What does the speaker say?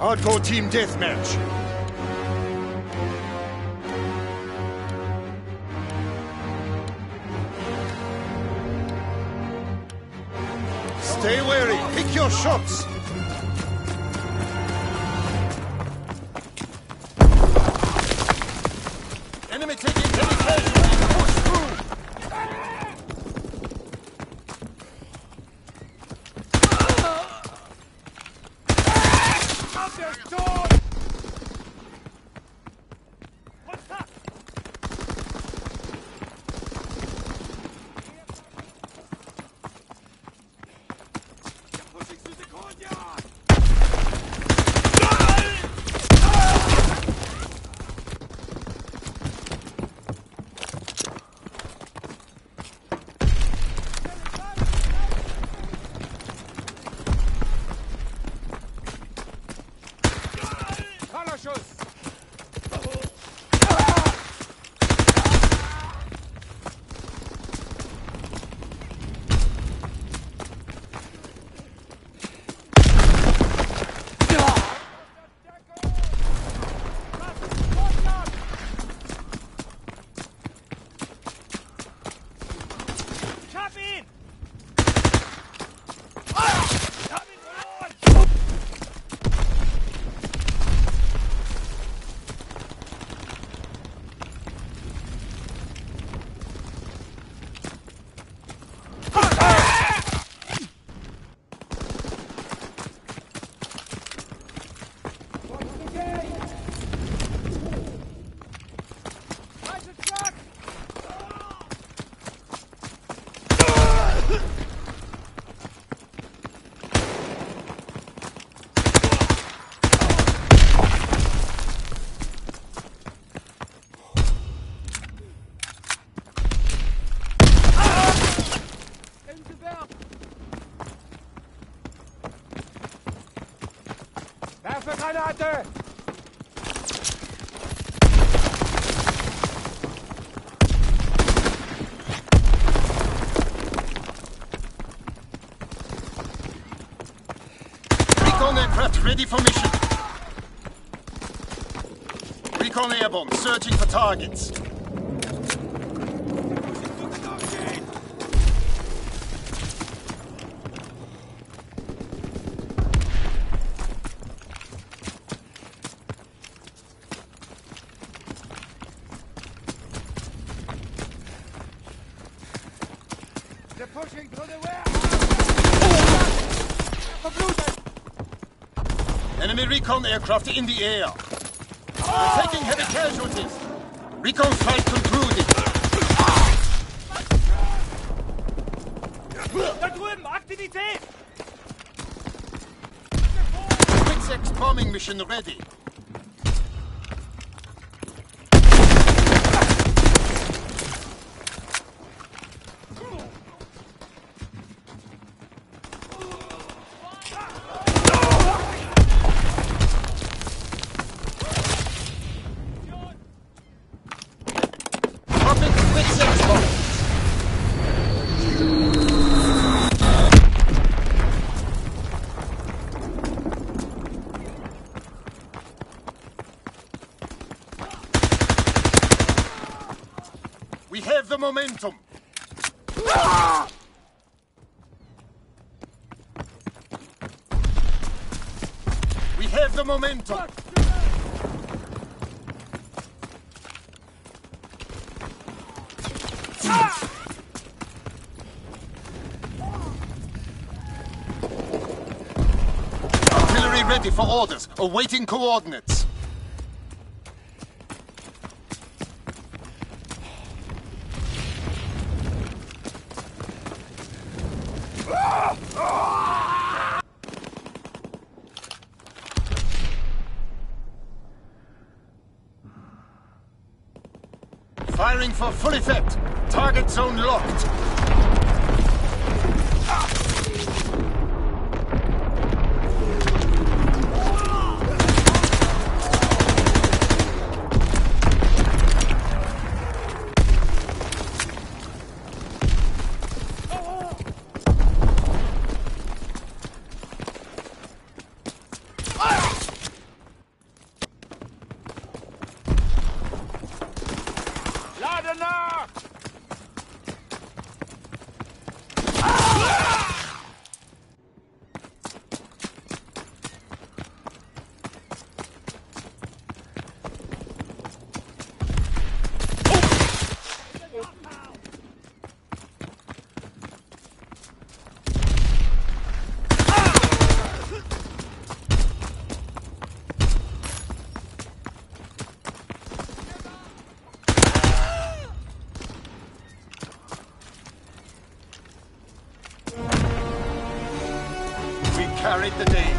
Hardcore team deathmatch. Stay wary. Pick your shots. Enemy taking heavy casualties. Chop Granate! Recon aircraft ready for mission. Recon airborne, searching for targets. They're pushing through the warehouse! Enemy recon aircraft in the air. We're taking heavy casualties. Recon fight concluded. Da drüben, Aktivität! Quick bombing mission ready. We have the momentum. We have the momentum. Artillery ready for orders, awaiting coordinates. Firing for full effect. Target zone locked. We the day.